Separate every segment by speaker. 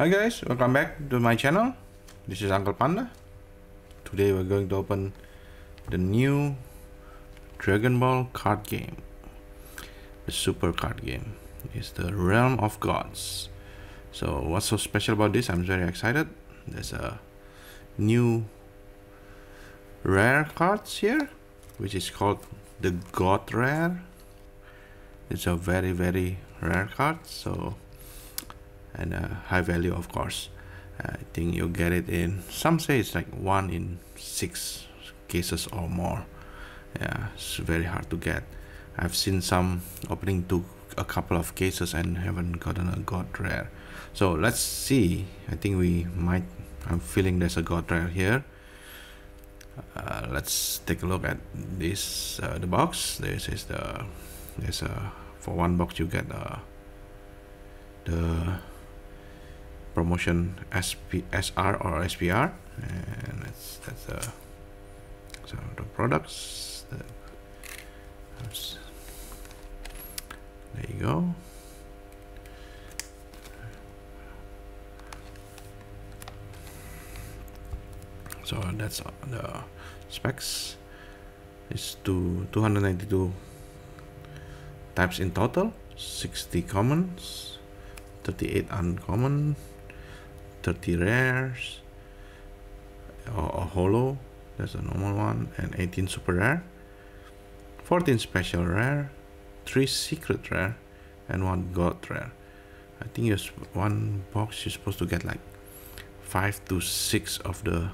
Speaker 1: Hi guys, welcome back to my channel. This is Uncle Panda. Today we're going to open the new Dragon Ball card game. The super card game. It's the Realm of Gods. So what's so special about this? I'm very excited. There's a new rare cards here, which is called the God Rare. It's a very very rare card. So and a high value of course. I think you'll get it in some say it's like one in six cases or more. Yeah it's very hard to get. I've seen some opening to a couple of cases and haven't gotten a god rare. So let's see. I think we might I'm feeling there's a god rare here. Uh, let's take a look at this uh, the box. This is the there's a for one box you get uh, the promotion SP, SR or SPR and that's that's the so the products. The, there you go. So that's uh, the specs. It's to 292 types in total. 60 commons 38 uncommon 30 rares or a holo that's a normal one and 18 super rare 14 special rare 3 secret rare and 1 god rare. I think you one box you're supposed to get like 5 to 6 of the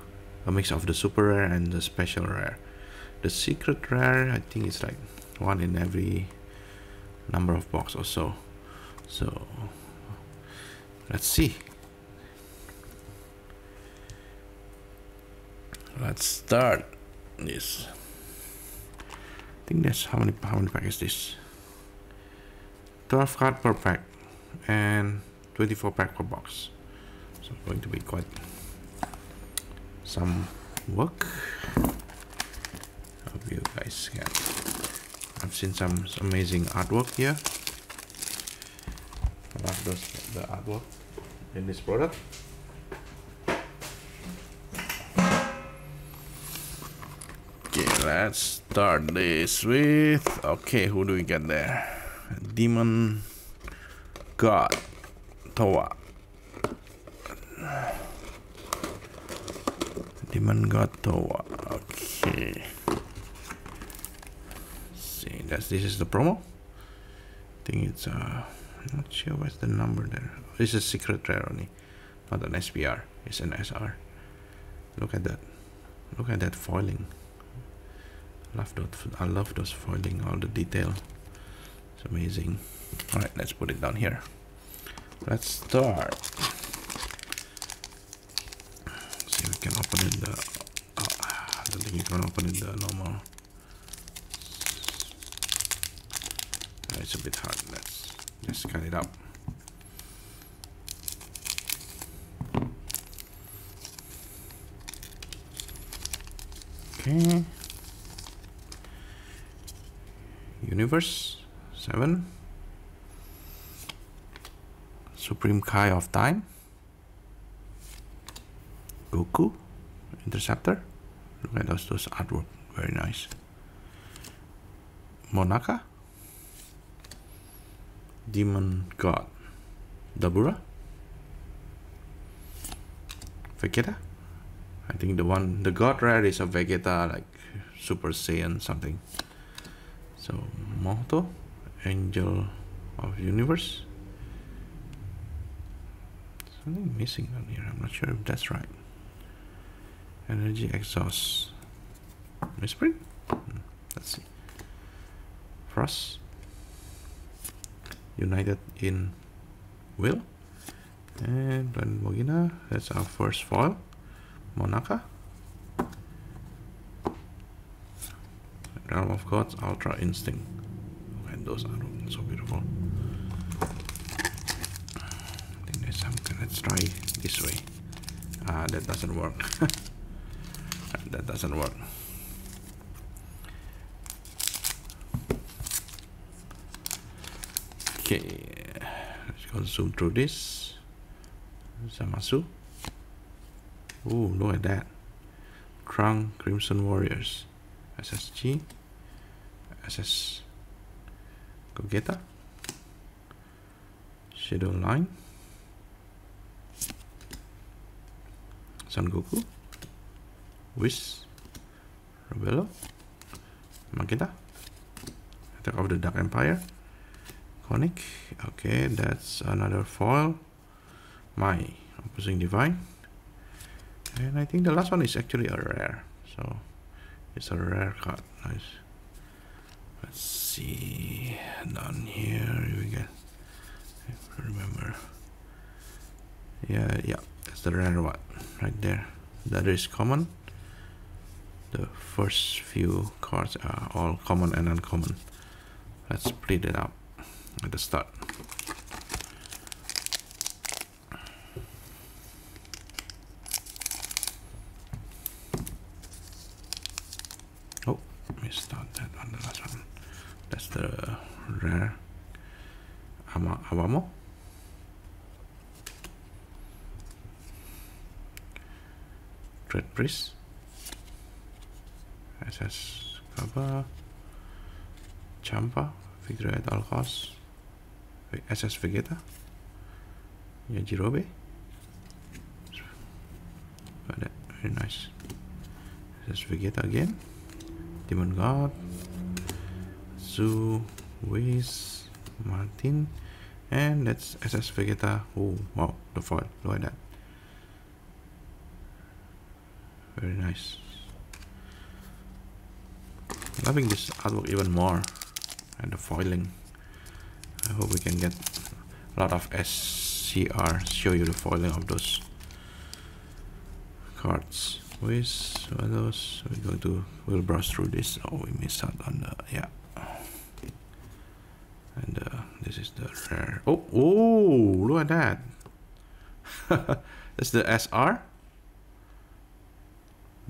Speaker 1: a mix of the super rare and the special rare. The secret rare I think it's like one in every number of box or so. So let's see let's start this. I think that's how many how many pack is this? 12 card per pack and 24 pack per box. So going to be quite some work. Hope you guys can I've seen some amazing artwork here. I love those the artwork in this product let's start this with okay who do we get there? Demon god towa demon god towa okay. Let's see that's this is the promo? I think it's uh I'm not sure what's the number there. This is secret rare only not an spr it's an sr look at that. Look at that foiling love those I love those foiling all the detail. It's amazing. All right let's put it down here. Let's start. See if we can open it the oh, I don't think you can open it the normal. It's a bit hard. Let's just cut it up Universe 7 Supreme Kai of Time. Goku Interceptor. Look at those, those artwork very nice. Monaka. Demon God. Dabura. Vegeta. I think the one the God rare is a Vegeta like Super Saiyan something so Moto Angel of Universe. Something missing on here. I'm not sure if that's right. Energy Exhaust. Misprint hmm, let's see. Frost. United in Will. And Glenn Mogina that's our first foil. Monaka Realm of Gods, Ultra Instinct. And those are so beautiful. I think there's some. Let's try this way. Ah, that doesn't work. that doesn't work. Okay, let's go zoom through this. Zamasu. Ooh, look at that. Krang Crimson Warriors. SSG. SS Gogeta. Shadow Line. Son Goku. Whis. Rebello. Magenta. Attack of the Dark Empire. Conic. Okay, that's another foil. My opposing divine. And I think the last one is actually a rare. So it's a rare card. Nice. Let's see down here we get remember. Yeah, yeah, that's the rare one right there. That is common. The first few cards are all common and uncommon. Let's split it up at the start. Oh, we start that on the last one. That's the rare Ama Awamo. Priest. SS Cabba. Champa. At all costs. SS Vegeta Yajirobe got very nice SS Vegeta again Demon God Zoo Whis Martin and that's SS Vegeta oh wow the foil look at that very nice. Loving this artwork even more and the foiling. I hope we can get a lot of SCR show you the foiling of those cards. With those we're going to we'll browse through this. Oh we missed out on the yeah. And uh, this is the rare. Oh oh look at that. That's the SR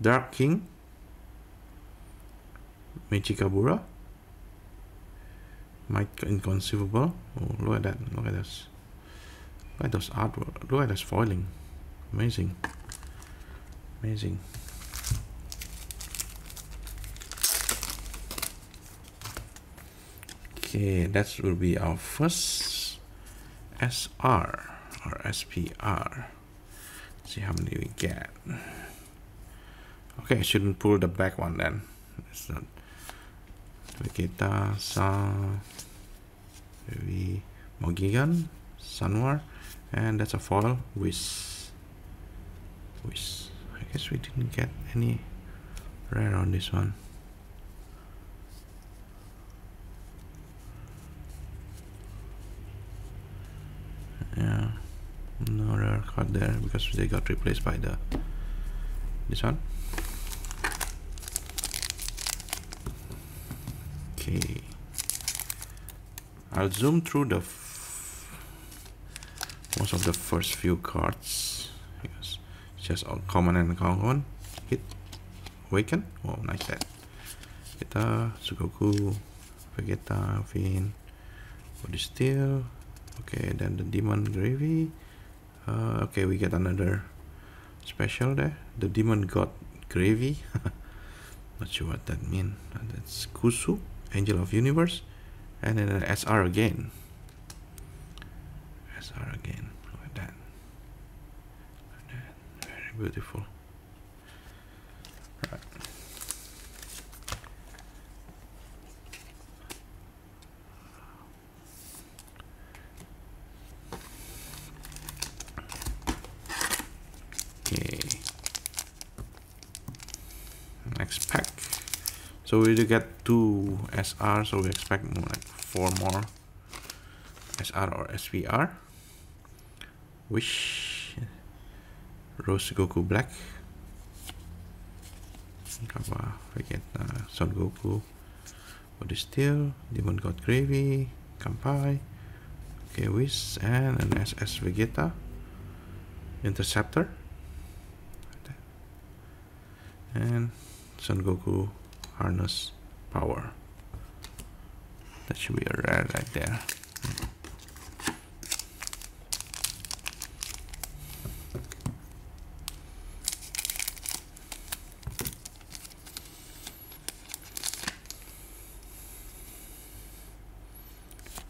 Speaker 1: Dark King Mechikabura Might inconceivable. Oh, look at that. Look at this. Look at those artwork. Look at this foiling. Amazing. Amazing. Okay, that will be our first SR or SPR. Let's see how many we get. Okay, I shouldn't pull the back one then. It's not Vegeta, Sa, maybe Mogigan, Sanwar, and that's a foil with with I guess we didn't get any rare on this one. Yeah, no rare card there because they got replaced by the this one. Okay. I'll zoom through the most of the first few cards. Yes. Just common and common. Hit. Awaken. Oh, nice that. Vegeta, Sugoku, Vegeta, Finn, Body Steel. Okay, then the Demon Gravy. Uh, okay, we get another special there. The Demon God Gravy. Not sure what that means. That's Kusu. Angel of Universe, and then an SR again. SR again. At that. Look at that. Very beautiful. Right. Okay. Next pack. So we do get two SR, so we expect more like four more SR or SPR. Wish. Rose Goku Black. Kappa, Vegeta, uh, Son Goku, Body Steel, Demon God Gravy, Kampai, okay, Whis, and an SS Vegeta, Interceptor, and Son Goku harness power. That should be a red right there.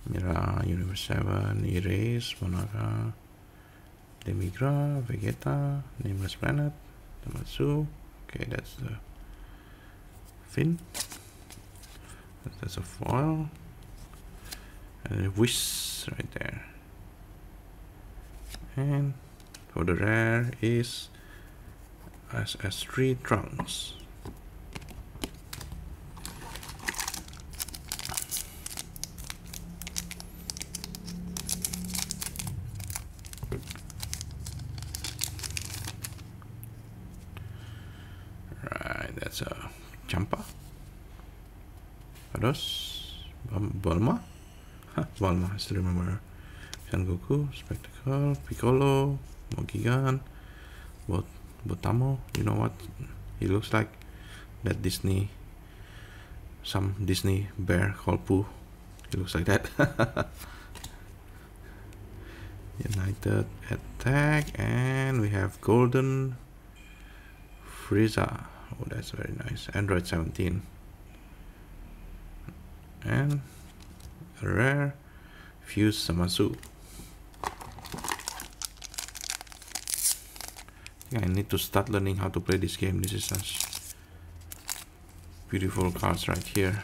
Speaker 1: Mira, Universe 7, Erase, Monaka, Demigra, Vegeta, Nameless Planet, Nameless Okay, that's the fin. That's a foil. And a Whis right there. And for the rare is SS3 Trunks. I still remember. Goku, Spectacle, Piccolo, Mogigan, Bot Botamo. You know what? He looks like that Disney, some Disney bear called Pooh. He looks like that. United Attack, and we have Golden Frieza. Oh, that's very nice. Android 17 and rare fuse Zamasu. I need to start learning how to play this game. This is such beautiful cards right here.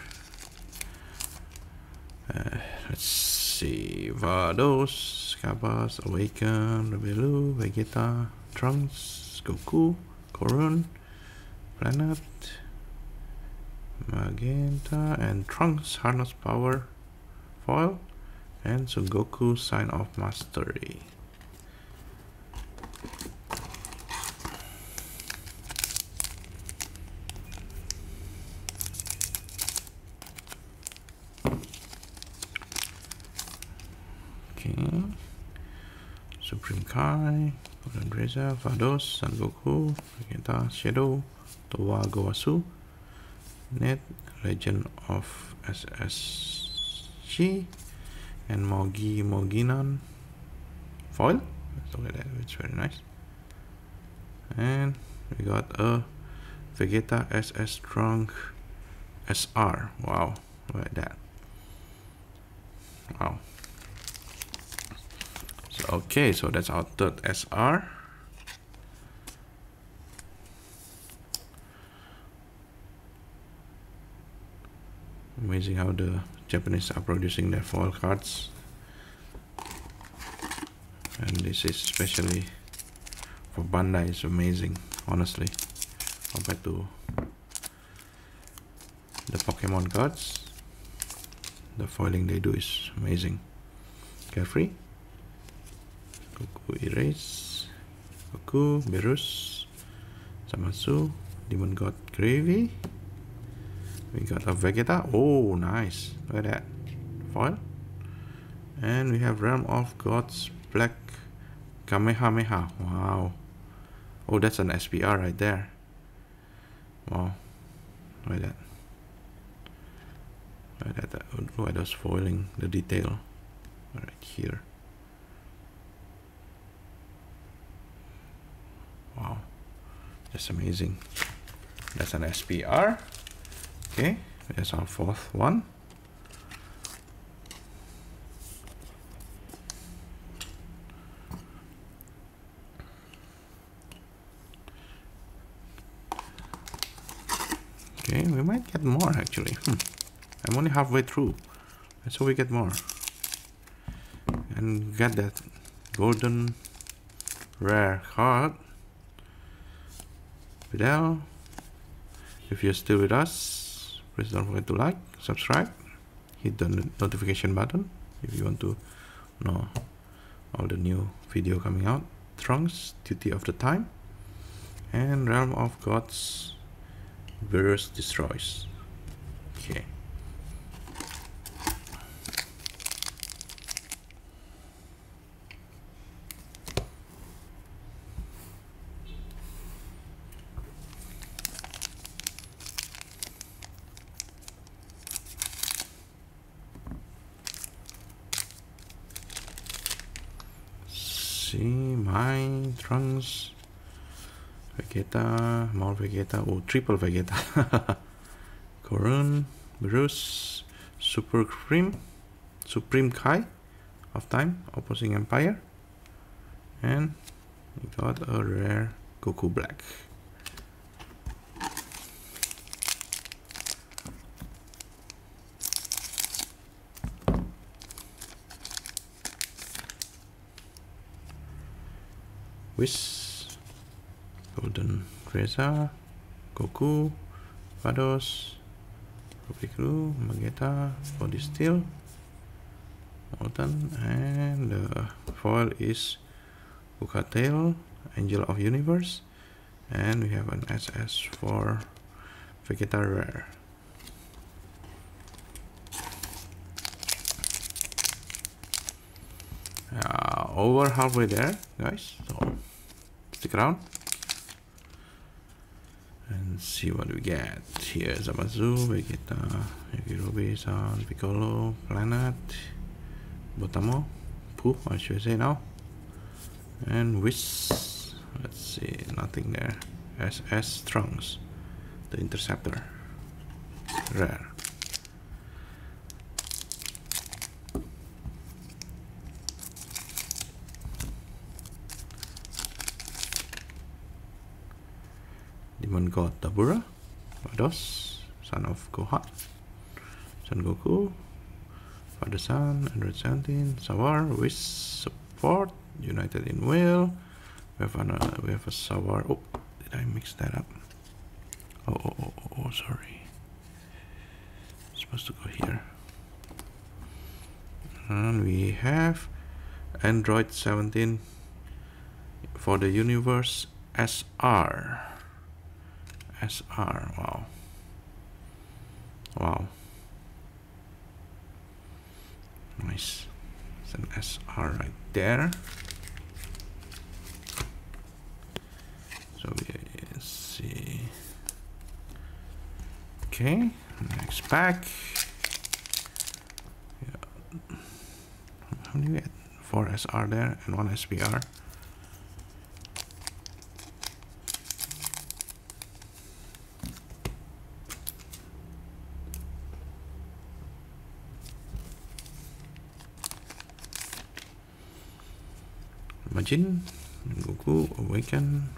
Speaker 1: Uh, let's see. Vados, Cabas, Awaken, Rebelu, Vegeta, Trunks, Goku, Korun, Planet, Magenta and Trunks harness power foil and Son Goku sign of mastery. Okay. Supreme Kai, Golden Frieza, Vados, Son Goku, Vegeta, Shadow, Towa Gowasu, net legend of ssg and mogi moginan. Foil? Look at that it's very nice. And we got a vegeta ss strong sr wow look at that. Wow. So okay so that's our third sr amazing how the Japanese are producing their foil cards. And this is especially for Bandai is amazing honestly compared to the Pokemon cards. The foiling they do is amazing. Carefree. Goku Erase. Goku Beerus Zamasu Demon God Gravy we got a Vegeta. Oh, nice. Look at that. Foil. And we have Realm of Gods Black Kamehameha. Wow. Oh, that's an SPR right there. Wow. Look at that. Look at that. Look at those foiling, the detail. Right here. Wow. That's amazing. That's an SPR. Okay, there's our fourth one. Okay, we might get more actually. Hmm. I'm only halfway through. Let's hope we get more. And get that golden rare card. Fidel, if you're still with us, please don't forget to like subscribe hit the notification button if you want to know all the new video coming out. Trunks duty of the time and realm of gods Beerus destroys. Okay see my trunks Vegeta, more Vegeta, oh triple Vegeta. Korun, Bruce, Super Supreme, Supreme Kai, of time opposing empire. And we got a rare Goku Black Whis Golden Frieza Goku. Vados. Rubiku Magetta Body Steel. Molten and the foil is Ukatail Angel of Universe. And we have an SS for Vegeta Rare. Uh, over halfway there guys. So stick around and see what we get. Here Zamasu, Vegeta, Yajirobe, San, Piccolo, Planet Botamo, Pooh, I should say now? And Whis let's see, nothing there. SS Trunks the Interceptor. Rare Demon God Dabura, Vados, son of Gohan, Son Goku, Father Son, Android 17, Sawar, Wish, Support, United in Will. We have, an, uh, we have a Sawar. Oh, did I mix that up? Oh, oh, oh, oh, oh sorry. supposed to go here. And we have Android 17 for the universe SR. SR. Wow. Wow. Nice. It's an SR right there. So we see. Okay, next pack. Yeah. How many we get? Four SR there and one SPR. Majin, Goku, Awaken,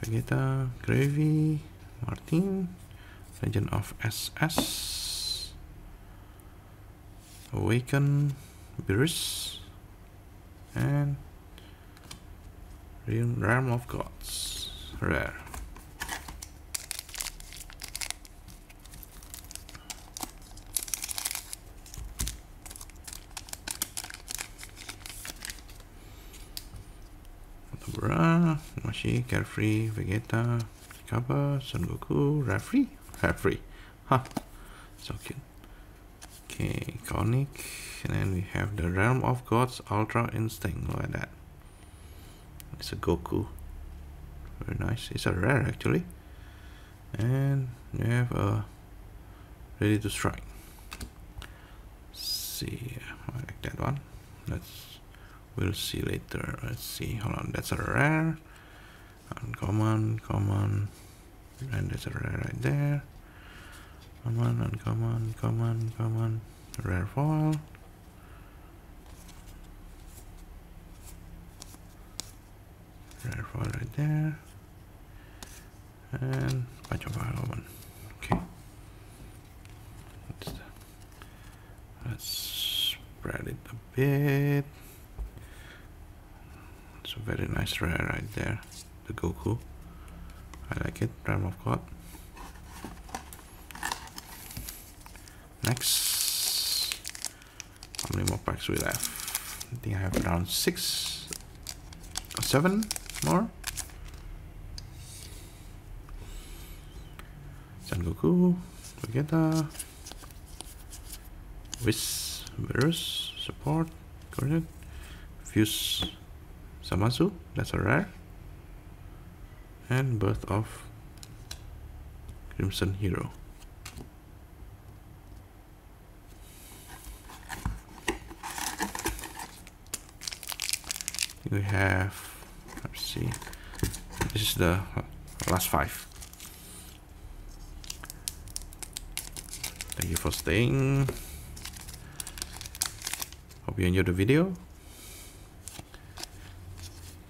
Speaker 1: Vegeta, Gravy, Martin, Legend of SS, Awaken, Beerus, and Realm of Gods, Rare. Carefree, Vegeta, Kappa, Son Goku, Rafri, Rafri, huh, so cute. Okay, Conic, and then we have the Realm of Gods, Ultra Instinct, look at that. It's a Goku, very nice, it's a rare actually. And we have a Ready to Strike. Let's see, I like that one. Let's we'll see later let's see hold on that's a rare uncommon common and a rare right there. Common uncommon common common rare foil rare foil right there. And bunch of common okay. Let's, let's spread it a bit. It's a very nice rare right there. The Goku. I like it. Realm of God. Next. How many more packs we have? I think I have around six or seven more. Son Goku, Vegeta, Whis, Beerus, Support, Coordinate, Fuse, Zamasu, that's a rare. And Birth of Crimson Hero. We have, let's see, this is the last five. Thank you for staying. Hope you enjoyed the video.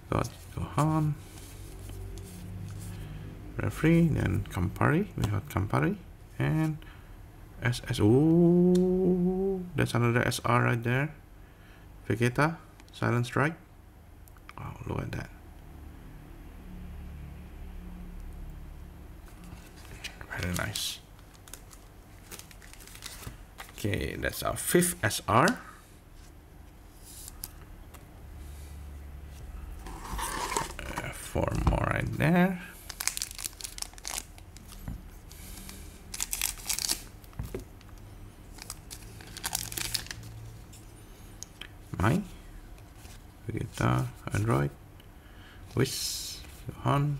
Speaker 1: Got Gohan. Referee, then Campari. We got Campari. And SS. Ooh, that's another SR right there. Vegeta, Silent Strike. Oh, look at that. Very nice. Okay, that's our fifth SR. Uh, four more right there. My Vegeta, Android, Whis, Gohan,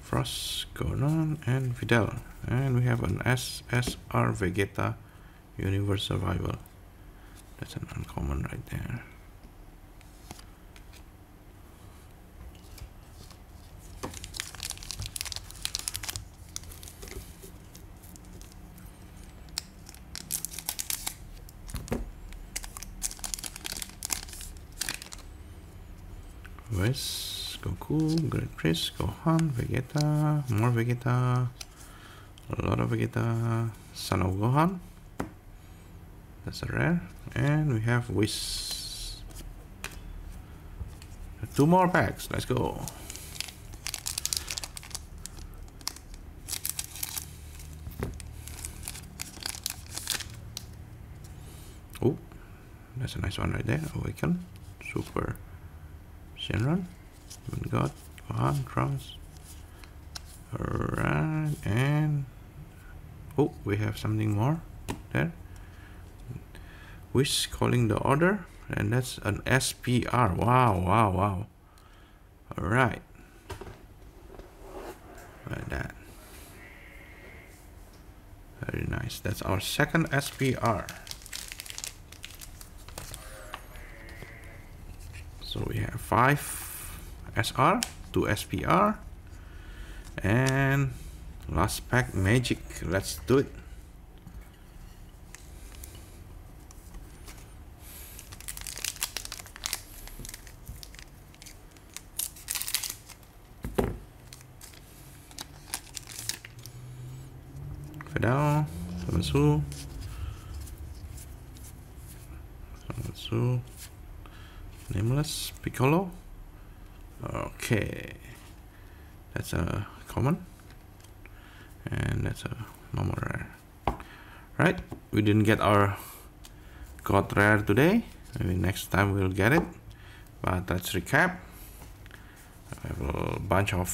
Speaker 1: Frost, Goron, and Videl. And we have an SSR Vegeta Universe Survival. That's an uncommon right there. Priest, Gohan, Vegeta, more Vegeta, a lot of Vegeta, Son of Gohan. That's a rare. And we have Whis. Two more packs. Let's go. Oh, that's a nice one right there. Awaken. Super. Shenron. God. Gohan. Trunks. Alright. And. Oh, we have something more there. Wish calling the order. And that's an SPR. Wow, wow, wow. Alright. Like that. Very nice. That's our second SPR. So we have five SR, two SPR, and last pack magic. Let's do it. Fidel, Zamasu, Zamasu, Nameless, Piccolo. Okay, that's a common, and that's a normal rare. Right, we didn't get our god rare today. Maybe next time we'll get it. But let's recap. I have a bunch of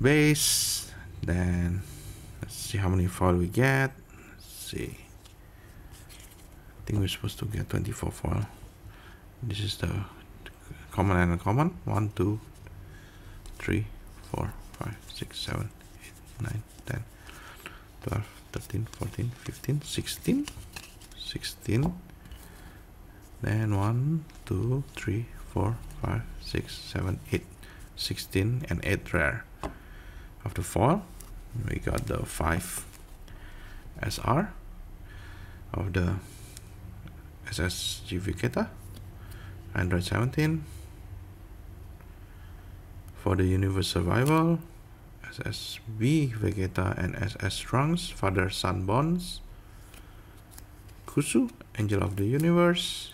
Speaker 1: base then let's see how many foil we get let's see I think we're supposed to get 24 foil this is the common and uncommon. 1 2 3 4 5 6 7 8 9 10 12 13 14 15 16 16 then 1 2 3 4 5 6 7 8 16 and 8 rare. The foil we got the 5 SR of the SSG Vegeta Android 17 for the Universe Survival SSB Vegeta and SS Trunks Father Son Bonds Kusu Angel of the Universe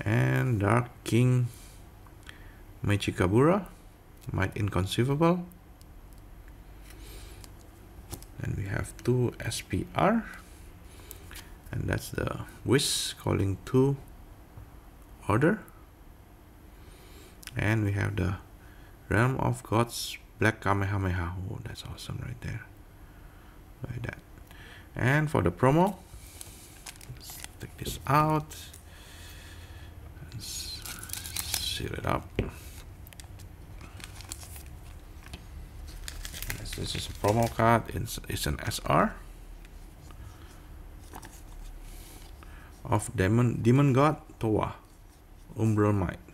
Speaker 1: and Dark King Mechikabura Might Inconceivable. And we have two SPR and that's the Whis calling two order. And we have the Realm of Gods Black Kamehameha. Oh that's awesome right there. Like that. And for the promo let's take this out. And seal it up. This is a promo card. It's, it's an SR of demon demon god Towa Umbral Might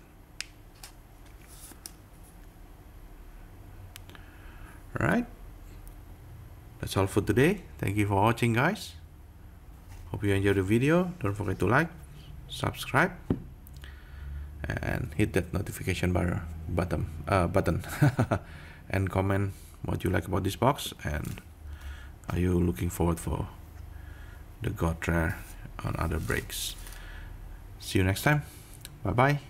Speaker 1: Alright. That's all for today. Thank you for watching guys. Hope you enjoyed the video. Don't forget to like subscribe and hit that notification bar button uh, button. And comment what you like about this box and are you looking forward for the god rare on other breaks? See you next time. Bye bye